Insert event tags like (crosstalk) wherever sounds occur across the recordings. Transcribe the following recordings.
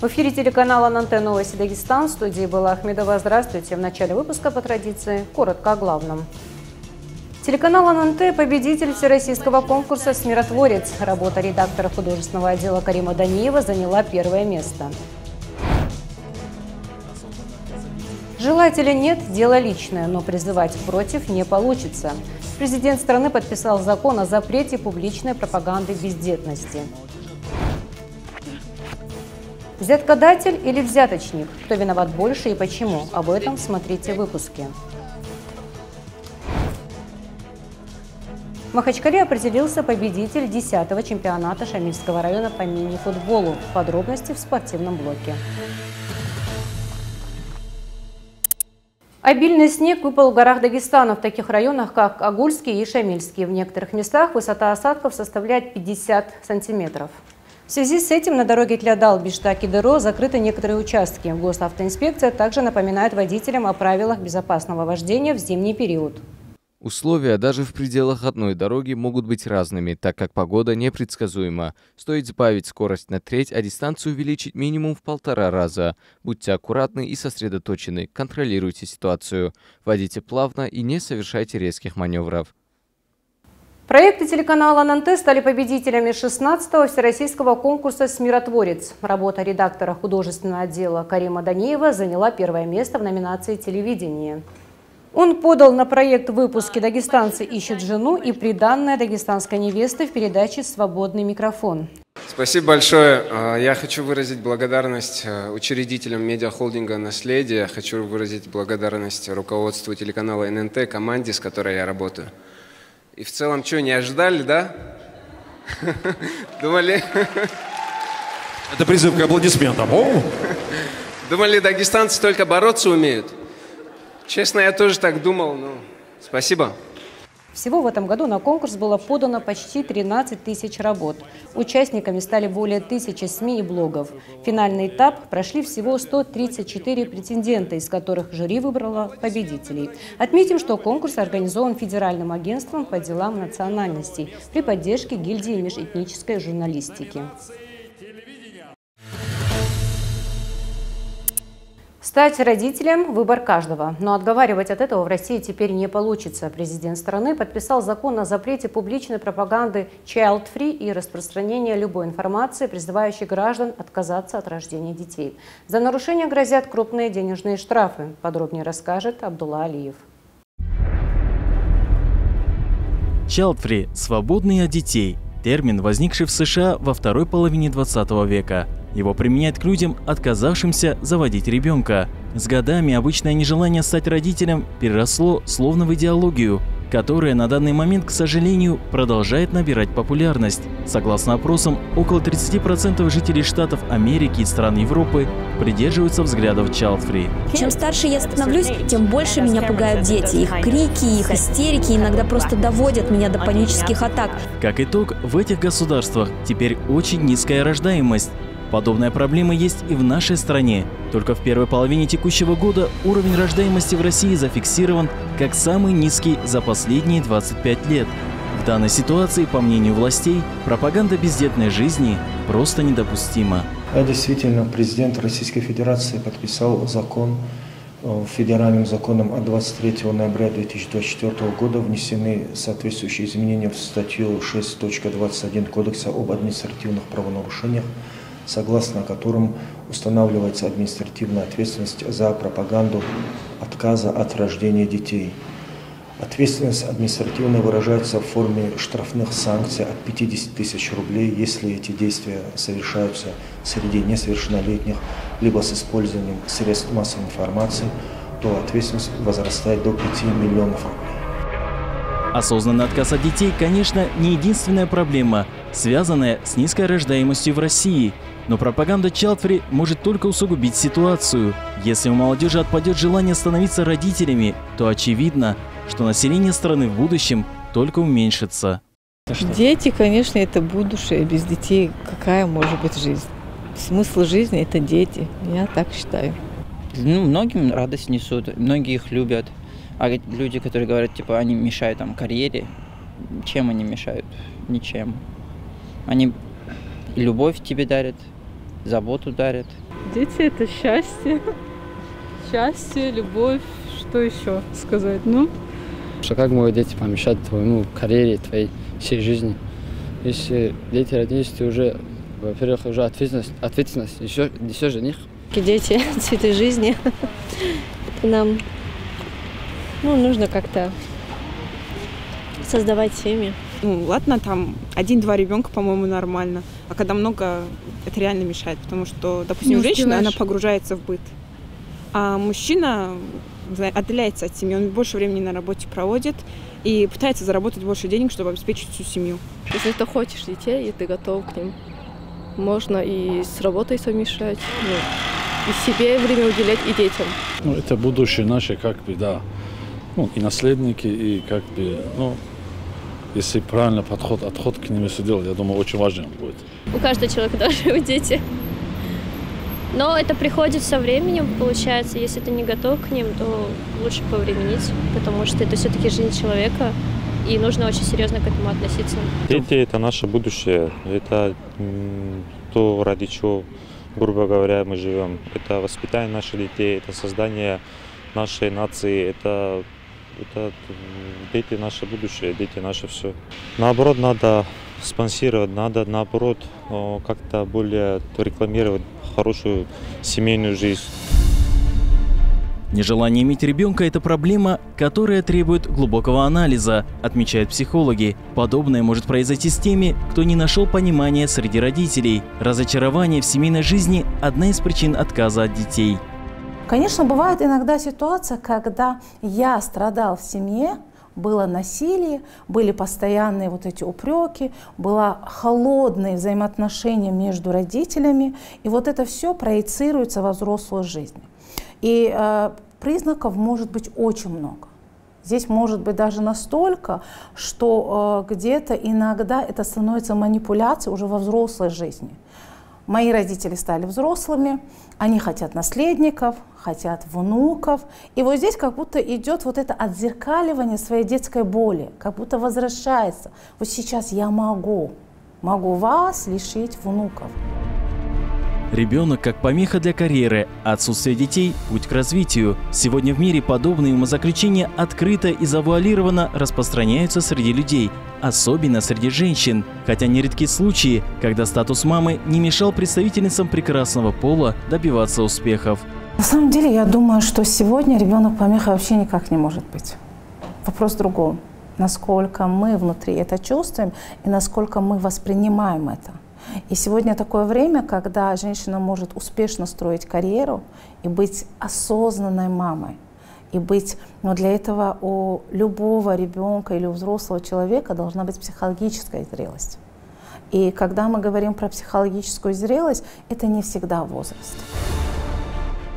В эфире телеканала «Нанте Новости Дагестан». В студии была Ахмедова. Здравствуйте. В начале выпуска по традиции коротко о главном. Телеканал АННТ – победитель всероссийского конкурса «Смиротворец». Работа редактора художественного отдела Карима Даниева заняла первое место. Желать или нет – дело личное, но призывать против не получится. Президент страны подписал закон о запрете публичной пропаганды бездетности. Взяткодатель или взяточник? Кто виноват больше и почему? Об этом смотрите в выпуске. В Махачкале определился победитель 10-го чемпионата Шамильского района по мини-футболу. Подробности в спортивном блоке. Обильный снег выпал в горах Дагестана в таких районах, как Агульский и Шамильский. В некоторых местах высота осадков составляет 50 сантиметров. В связи с этим на дороге Тлядал, Биштак и Деро закрыты некоторые участки. Госавтоинспекция также напоминает водителям о правилах безопасного вождения в зимний период. Условия даже в пределах одной дороги могут быть разными, так как погода непредсказуема. Стоит сбавить скорость на треть, а дистанцию увеличить минимум в полтора раза. Будьте аккуратны и сосредоточены, контролируйте ситуацию. Водите плавно и не совершайте резких маневров. Проекты телеканала ННТ стали победителями 16-го всероссийского конкурса «Смиротворец». Работа редактора художественного отдела Карима Даниева заняла первое место в номинации «Телевидение». Он подал на проект выпуски «Дагестанцы ищут жену» и приданная дагестанской невесты в передаче «Свободный микрофон». Спасибо большое. А, я хочу выразить благодарность а, учредителям медиахолдинга «Наследие». Хочу выразить благодарность руководству телеканала ННТ, команде, с которой я работаю. И в целом, что, не ожидали, да? Думали... Это призыв к аплодисментам. Думали, дагестанцы только бороться умеют? Честно, я тоже так думал, но спасибо. Всего в этом году на конкурс было подано почти 13 тысяч работ. Участниками стали более тысячи СМИ и блогов. Финальный этап прошли всего 134 претендента, из которых жюри выбрало победителей. Отметим, что конкурс организован Федеральным агентством по делам национальностей при поддержке гильдии межэтнической журналистики. Стать родителем – выбор каждого. Но отговаривать от этого в России теперь не получится. Президент страны подписал закон о запрете публичной пропаганды child-free и распространения любой информации, призывающей граждан отказаться от рождения детей. За нарушение грозят крупные денежные штрафы. Подробнее расскажет Абдулла Алиев. Child-free – свободный от детей – термин, возникший в США во второй половине 20 века – его применяют к людям, отказавшимся заводить ребенка. С годами обычное нежелание стать родителем переросло словно в идеологию, которая на данный момент, к сожалению, продолжает набирать популярность. Согласно опросам, около 30% жителей Штатов Америки и стран Европы придерживаются взглядов child-free. Чем старше я становлюсь, тем больше меня пугают дети. Их крики, их истерики иногда просто доводят меня до панических атак. Как итог, в этих государствах теперь очень низкая рождаемость. Подобная проблема есть и в нашей стране. Только в первой половине текущего года уровень рождаемости в России зафиксирован как самый низкий за последние 25 лет. В данной ситуации, по мнению властей, пропаганда бездетной жизни просто недопустима. Да, действительно, президент Российской Федерации подписал закон э, федеральным законом от 23 ноября 2024 года внесены соответствующие изменения в статью 6.21 Кодекса об административных правонарушениях согласно которым устанавливается административная ответственность за пропаганду отказа от рождения детей. Ответственность административная выражается в форме штрафных санкций от 50 тысяч рублей, если эти действия совершаются среди несовершеннолетних, либо с использованием средств массовой информации, то ответственность возрастает до 5 миллионов рублей. Осознанный отказ от детей, конечно, не единственная проблема, связанная с низкой рождаемостью в России – но пропаганда Чалфри может только усугубить ситуацию. Если у молодежи отпадет желание становиться родителями, то очевидно, что население страны в будущем только уменьшится. Дети, конечно, это будущее. Без детей какая может быть жизнь? Смысл жизни – это дети. Я так считаю. Ну, многим радость несут, многие их любят. А люди, которые говорят, типа, они мешают там карьере, чем они мешают? Ничем. Они любовь тебе дарят, заботу дарят. Дети – это счастье. Счастье, любовь, что еще сказать? Ну, что как могут дети помешать твоему карьере, твоей всей жизни? Если дети родились, ты уже, во-первых, уже ответственность, ответственность еще несешь за них. Дети – цветы жизни. Нам ну, нужно как-то создавать семьи. Ну, ладно, там один-два ребенка, по-моему, нормально. А когда много, это реально мешает, потому что, допустим, Не женщина, успеваешь. она погружается в быт. А мужчина знаю, отдаляется от семьи, он больше времени на работе проводит и пытается заработать больше денег, чтобы обеспечить всю семью. Если ты хочешь детей, и ты готов к ним, можно и с работой совмещать, ну, и себе время уделять, и детям. Ну, это будущее наше, как бы, да, ну, и наследники, и как бы, ну, если правильно подход, отход к ним если делать, я думаю, очень важно будет. У каждого человека (laughs) должны быть дети. Но это приходит со временем, получается. Если ты не готов к ним, то лучше повременить, потому что это все-таки жизнь человека, и нужно очень серьезно к этому относиться. Дети – это наше будущее. Это то, ради чего, грубо говоря, мы живем. Это воспитание наших детей, это создание нашей нации, это, это дети – наше будущее, дети – наше все. Наоборот, надо спонсировать, надо, наоборот, о, как-то более рекламировать хорошую семейную жизнь. Нежелание иметь ребенка – это проблема, которая требует глубокого анализа, отмечают психологи. Подобное может произойти с теми, кто не нашел понимания среди родителей. Разочарование в семейной жизни – одна из причин отказа от детей. Конечно, бывает иногда ситуация, когда я страдал в семье, было насилие, были постоянные вот эти упреки, было холодные взаимоотношения между родителями, и вот это все проецируется во взрослую жизнь. И э, признаков может быть очень много. Здесь может быть даже настолько, что э, где-то иногда это становится манипуляцией уже во взрослой жизни. Мои родители стали взрослыми, они хотят наследников, хотят внуков. И вот здесь как будто идет вот это отзеркаливание своей детской боли, как будто возвращается. Вот сейчас я могу, могу вас лишить внуков. Ребенок как помеха для карьеры, отсутствие детей – путь к развитию. Сегодня в мире подобные умозаключения открыто и завуалированно распространяются среди людей, особенно среди женщин. Хотя нередки случаи, когда статус мамы не мешал представительницам прекрасного пола добиваться успехов. На самом деле, я думаю, что сегодня ребенок помеха вообще никак не может быть. Вопрос в другом. Насколько мы внутри это чувствуем и насколько мы воспринимаем это. И сегодня такое время, когда женщина может успешно строить карьеру и быть осознанной мамой. И быть, но для этого у любого ребенка или у взрослого человека должна быть психологическая зрелость. И когда мы говорим про психологическую зрелость, это не всегда возраст.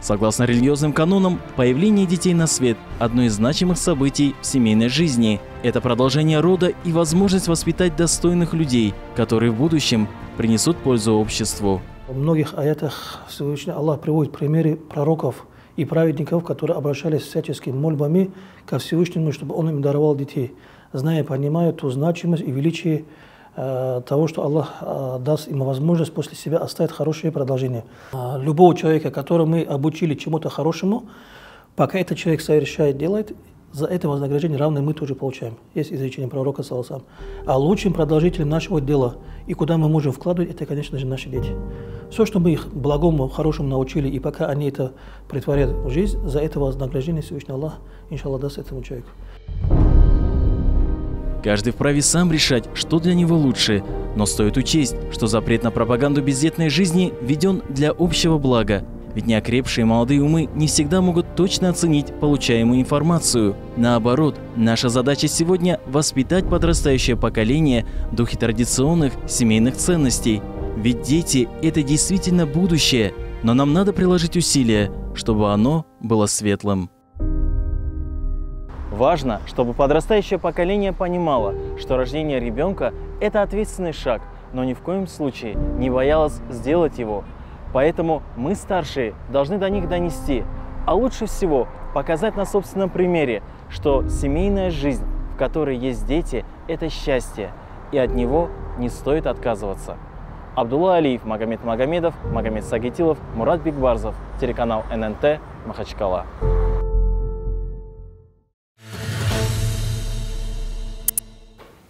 Согласно религиозным канонам, появление детей на свет – одно из значимых событий в семейной жизни. Это продолжение рода и возможность воспитать достойных людей, которые в будущем принесут пользу обществу. В многих аятах Всевышний Аллах приводит примеры пророков и праведников, которые обращались всяческими мольбами ко Всевышнему, чтобы Он им даровал детей, зная и понимая ту значимость и величие э, того, что Аллах э, даст им возможность после себя оставить хорошее продолжение. Э, любого человека, которого мы обучили чему-то хорошему, пока этот человек совершает, делает, за это вознаграждение равное мы тоже получаем. Есть изречение пророка Саласам. А лучшим продолжителем нашего дела и куда мы можем вкладывать, это, конечно же, наши дети. Все, что мы их благому, хорошему научили, и пока они это притворяют в жизнь, за это вознаграждение Всевышний Аллах, иншаллах, даст этому человеку. Каждый вправе сам решать, что для него лучше, но стоит учесть, что запрет на пропаганду бездетной жизни введен для общего блага, ведь неокрепшие молодые умы не всегда могут точно оценить получаемую информацию. Наоборот, наша задача сегодня – воспитать подрастающее поколение в духе традиционных семейных ценностей. Ведь дети – это действительно будущее, но нам надо приложить усилия, чтобы оно было светлым. Важно, чтобы подрастающее поколение понимало, что рождение ребенка – это ответственный шаг, но ни в коем случае не боялось сделать его. Поэтому мы, старшие, должны до них донести, а лучше всего показать на собственном примере, что семейная жизнь, в которой есть дети – это счастье, и от него не стоит отказываться. Абдулла Алиев, Магомед Магомедов, Магомед Сагитилов, Мурат Бигбарзов, телеканал ННТ, Махачкала.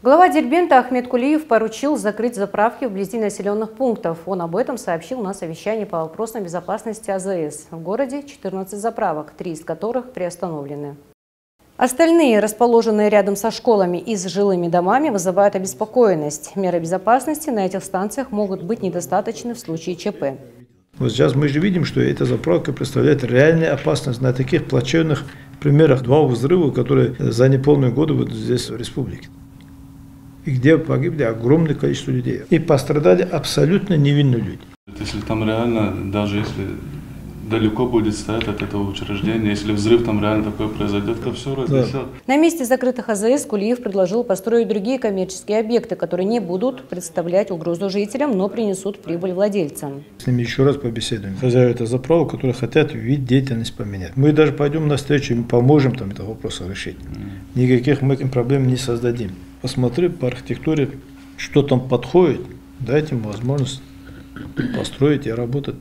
Глава Дербента Ахмед Кулиев поручил закрыть заправки вблизи населенных пунктов. Он об этом сообщил на совещании по вопросам безопасности АЗС. В городе 14 заправок, три из которых приостановлены. Остальные, расположенные рядом со школами и с жилыми домами, вызывают обеспокоенность. Меры безопасности на этих станциях могут быть недостаточны в случае ЧП. Вот сейчас мы же видим, что эта заправка представляет реальную опасность на таких плачевных примерах два взрыва, которые за неполные годы вот здесь в республике и где погибли огромное количество людей. И пострадали абсолютно невинные люди. Если там реально, даже если далеко будет стоять от этого учреждения, если взрыв там реально такой произойдет, то все разнесет. Да. На месте закрытых АЗС Кулиев предложил построить другие коммерческие объекты, которые не будут представлять угрозу жителям, но принесут прибыль владельцам. С ними еще раз побеседуем. Хозяева это заправок, которые хотят вид деятельность поменять. Мы даже пойдем на встречу, и поможем там этот вопрос решить. Никаких мы им проблем не создадим посмотри по архитектуре, что там подходит, дайте ему возможность построить и работать.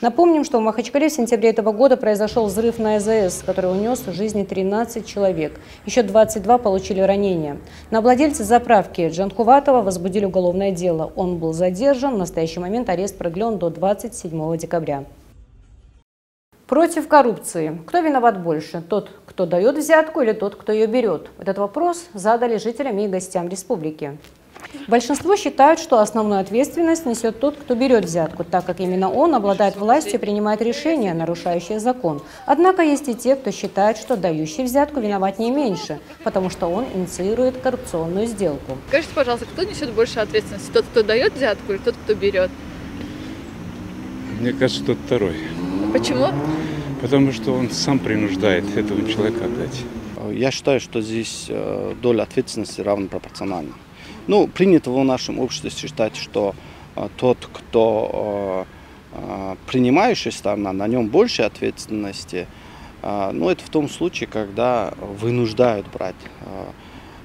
Напомним, что в Махачкале в сентябре этого года произошел взрыв на АЗС, который унес жизни 13 человек. Еще 22 получили ранения. На владельца заправки Джанхуватова возбудили уголовное дело. Он был задержан. В настоящий момент арест продлен до 27 декабря. Против коррупции. Кто виноват больше? Тот, кто дает взятку или тот, кто ее берет? Этот вопрос задали жителям и гостям республики. Большинство считают, что основную ответственность несет тот, кто берет взятку, так как именно он обладает властью и принимает решения, нарушающие закон. Однако есть и те, кто считает, что дающий взятку виноват не меньше, потому что он инициирует коррупционную сделку. Скажите, пожалуйста, кто несет больше ответственности? Тот, кто дает взятку или тот, кто берет? Мне кажется, тот второй. Почему? Потому что он сам принуждает этого человека отдать. Я считаю, что здесь э, доля ответственности равно пропорциональна. Ну, принято в нашем обществе считать, что э, тот, кто э, принимающая сторона, на нем больше ответственности. Но это в том случае, когда вынуждают брать.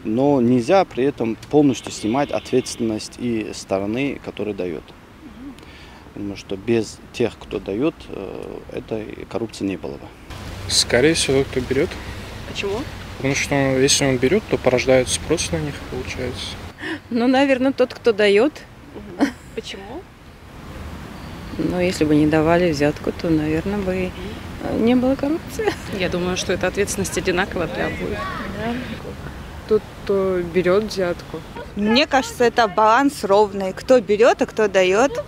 Но нельзя при этом полностью снимать ответственность и стороны, которая дает. Потому что без тех, кто дает, э, этой коррупции не было бы. Скорее всего, кто берет. Почему? Потому что если он берет, то порождает спрос на них, получается. (laughs) Ну, наверное, тот, кто дает. Почему? Ну, если бы не давали взятку, то, наверное, бы не было коррупции. Я думаю, что эта ответственность одинаковая для обоих. Да. Кто берет взятку. Мне кажется, это баланс ровный. Кто берет, а кто дает.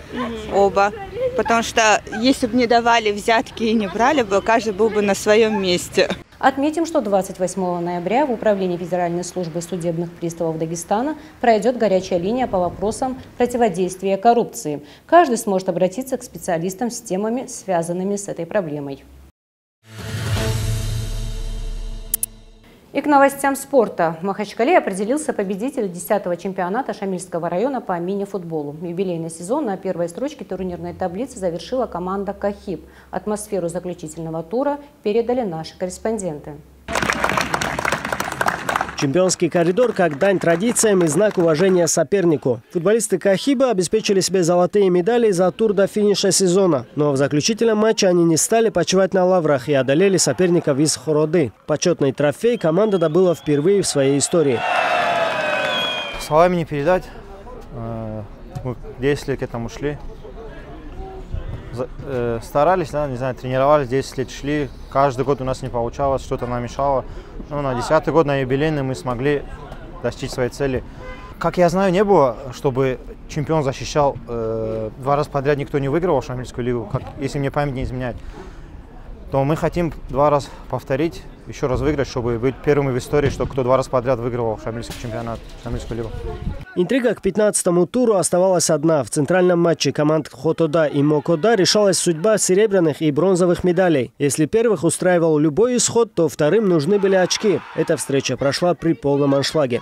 Оба. Потому что если бы не давали взятки и не брали бы, каждый был бы на своем месте. Отметим, что 28 ноября в Управлении Федеральной службы судебных приставов Дагестана пройдет горячая линия по вопросам противодействия коррупции. Каждый сможет обратиться к специалистам с темами, связанными с этой проблемой. И к новостям спорта. В Махачкале определился победитель 10-го чемпионата Шамильского района по мини-футболу. Юбилейный сезон на первой строчке турнирной таблицы завершила команда «Кахиб». Атмосферу заключительного тура передали наши корреспонденты. Чемпионский коридор как дань традициям и знак уважения сопернику. Футболисты Кахиба обеспечили себе золотые медали за тур до финиша сезона. Но в заключительном матче они не стали почивать на лаврах и одолели соперников из Хороды. Почетный трофей команда добыла впервые в своей истории. Словами не передать. Э, мы 10 лет к этому шли. Э, старались, да, не знаю, тренировались, 10 лет шли. Каждый год у нас не получалось, что-то нам мешало. Ну, на 10 год, на юбилейный мы смогли достичь своей цели. Как я знаю, не было, чтобы чемпион защищал э, два раза подряд никто не выигрывал Шамильскую лигу, как, если мне память не изменяет то мы хотим два раза повторить, еще раз выиграть, чтобы быть первыми в истории, что кто два раза подряд выигрывал Шамильский чемпионат, Шамильскую лигу. Интрига к 15-му туру оставалась одна. В центральном матче команд Хотода и Мокода решалась судьба серебряных и бронзовых медалей. Если первых устраивал любой исход, то вторым нужны были очки. Эта встреча прошла при полном аншлаге.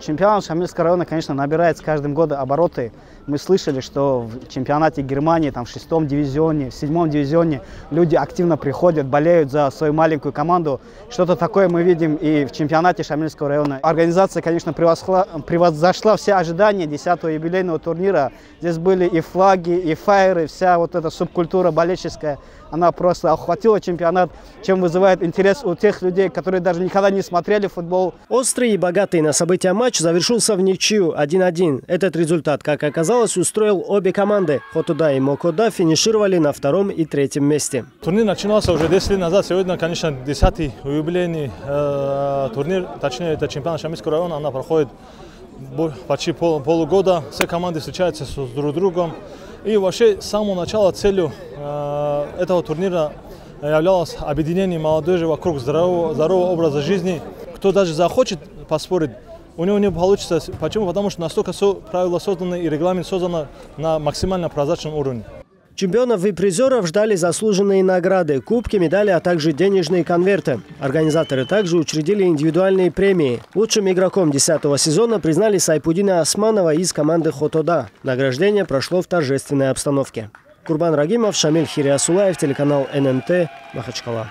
Чемпионат Шамильского района, конечно, набирает с каждым годом обороты мы слышали, что в чемпионате Германии, там, в шестом дивизионе, в седьмом дивизионе люди активно приходят, болеют за свою маленькую команду. Что-то такое мы видим и в чемпионате Шамильского района. Организация, конечно, превзошла, превзошла все ожидания 10-го юбилейного турнира. Здесь были и флаги, и фаеры, вся вот эта субкультура болельческая она просто охватила чемпионат, чем вызывает интерес у тех людей, которые даже никогда не смотрели футбол. Острый и богатый на события матч завершился в ничью 1-1. Этот результат, как оказалось, устроил обе команды. Хотуда и Мокода финишировали на втором и третьем месте. Турнир начинался уже 10 лет назад. Сегодня, конечно, 10-й юбилейный э, турнир, точнее, это чемпионат Шамильского района. Она проходит почти пол, полугода. Все команды встречаются с друг другом. И вообще с самого начала целью э, этого турнира являлось объединение молодежи вокруг здорового, здорового образа жизни. Кто даже захочет поспорить, у него не получится. Почему? Потому что настолько правила созданы и регламент создан на максимально прозрачном уровне. Чемпионов и призеров ждали заслуженные награды, кубки, медали, а также денежные конверты. Организаторы также учредили индивидуальные премии. Лучшим игроком 10-го сезона признали Сайпудина Османова из команды «Хотода». Награждение прошло в торжественной обстановке. Курбан Рагимов, Шамиль Хириасулаев, телеканал ННТ, Махачкала.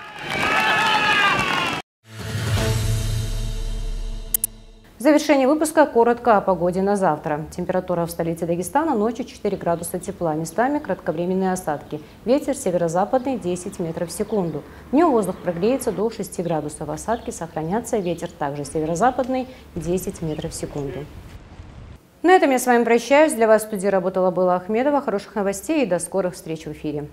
В завершение выпуска коротко о погоде на завтра. Температура в столице Дагестана ночью 4 градуса тепла, местами кратковременные осадки. Ветер северо-западный 10 метров в секунду. Днем воздух прогреется до 6 градусов, осадки сохранятся, ветер также северо-западный 10 метров в секунду. На этом я с вами прощаюсь. Для вас в студии работала Была Ахмедова. Хороших новостей и до скорых встреч в эфире.